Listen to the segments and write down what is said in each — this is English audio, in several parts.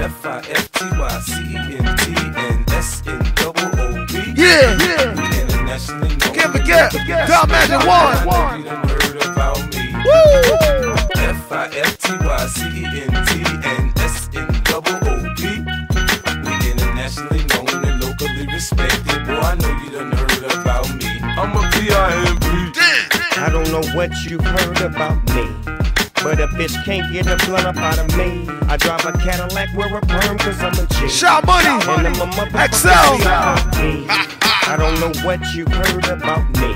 F I F T Y C E N T and S N double O B. Yeah, yeah. Internationally known. Can't forget, Don Magic Juan. Done heard about me. Woo! F I F T Y C E N T and S N double O B. We internationally known and locally respected. Boy, I know you done heard about me. I'm a P.I.M.P. I don't know what you've heard about me. But a bitch can't get a blunt up out of me. I drive a Cadillac, wear a perm, cause I'm a G. Shot money. And I'm a motherfucking XL. I don't know what you heard about me.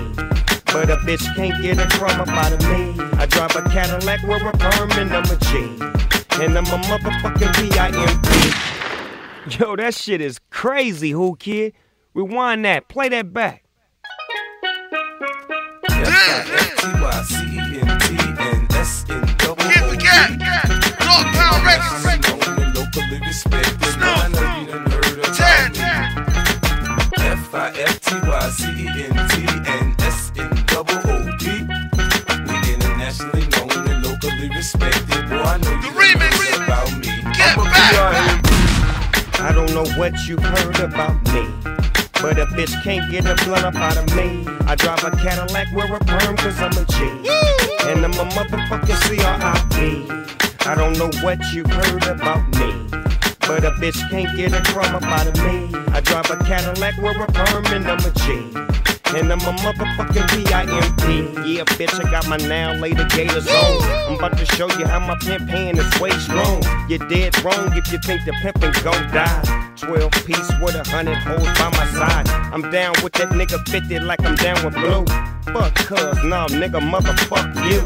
But a bitch can't get a crumb up out of me. I drive a Cadillac, wear a perm, and I'm a G. And I'm a motherfucking P.I.M.P. Yo, that shit is crazy, who kid? Rewind that, play that back. F I F T Y C E N T and S N double Can't forget, Dog Pound Records. And locally respected. Boy, I know you done heard about Ten. me. F I F T Y C E N T and S N double O B. We internationally known and locally respected. Boy, I know you done remix. heard about me. Get I'm back. I don't know what you heard about me. But a bitch can't get a blunt up out of me. I drive a Cadillac, wear a perm, cause I'm a G. And I'm a motherfucking C.R.I.P. I don't know what you heard about me. But a bitch can't get a crumb up out of me. I drive a Cadillac, wear a perm, and I'm a G. And I'm a motherfucking P.I.M.P. Yeah, bitch, I got my now later gators on. I'm about to show you how my pimp hand is way strong. You're dead wrong if you think the pimpin' gon' die. 12 piece with a hundred hoes by my side. I'm down with that nigga 50 like I'm down with blue. Fuck cuz, nah, nigga, motherfuck you.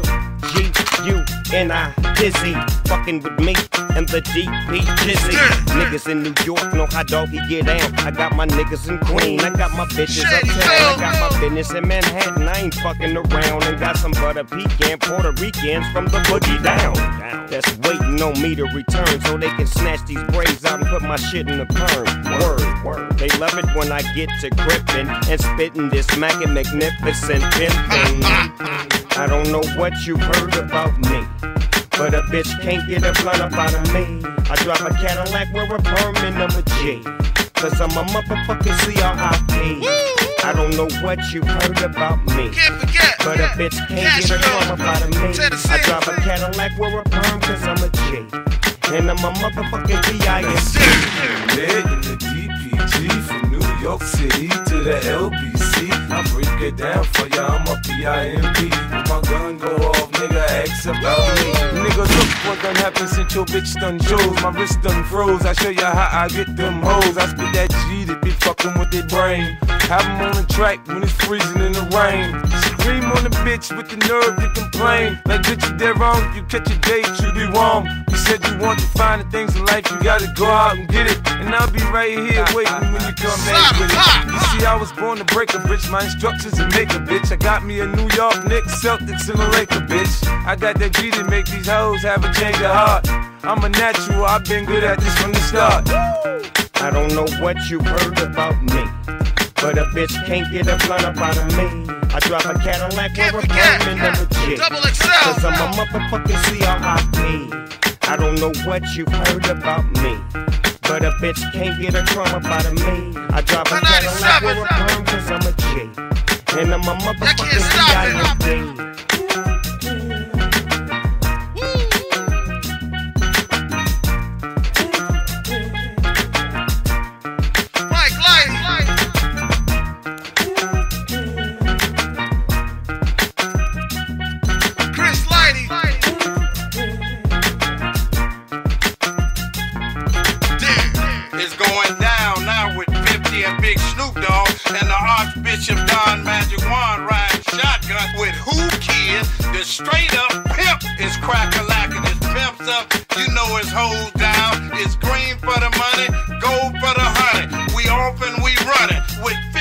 G, U, N, I, Dizzy. Fucking with me and the DP Jizzy. Niggas in New York know how doggy get down. I got my niggas in Queen. I got my bitches uptown. I got my business in Manhattan. I ain't fucking around and got some butter pecan Puerto Ricans from the boogie down. That's waiting on me to return so they can snatch these braids out and put my shit in the perm. Word, word. They love it when I get to gripping and spitting this smacking magnificent pimpin'. I don't know what you heard about me. But a bitch can't get a blunt up out of me. I drive a Cadillac, wear a perm, and I'm a G. Cause I'm a motherfucking C.R.I.P. I don't know what you heard about me. Can't forget. But a bitch can't get a crumb up out of me. I drive a Cadillac, wear a perm, cause I'm a G. And I'm a motherfucking. Led in the DPG from New York City to the LBC. I break it down for ya, I'm a PIMP. My gun go off, nigga, ask about me. Nigga, look what done happened since your bitch done chose. My wrist done froze. I show ya how I get them hoes. I spit that G that be fucking with their brain. Have 'em on the track when it's freezing in the rain. Scream on the bitch with the nerve to complain. Like, bitch, you dead wrong. You catch a date, you be wrong. You said you want to find the things in life, you gotta go out and get it. And I'll be right here waiting when you come back with it. You see, I was born to break a bitch. My instructions to make a bitch. I got me a New York Knicks, Celtics, and a Laker bitch. I got that G to make these hoes have a change of heart. I'm a natural, I've been good at this from the start. I don't know what you heard about me. But a bitch can't get a blunt up out of me. I drive a Cadillac, Can't a and I'm a G. Double XL. Cause I'm a motherfucking C.R.I.P. I don't know what you heard about me. But a bitch can't get a crumb up out of me. I drive a Cadillac, wear a perm, cause I'm a G. And I'm a motherfucking stop straight up pimp is crack a lacking. His pimps up, you know his hoes down. It's green for the money, gold for the honey. We off and we running with 50.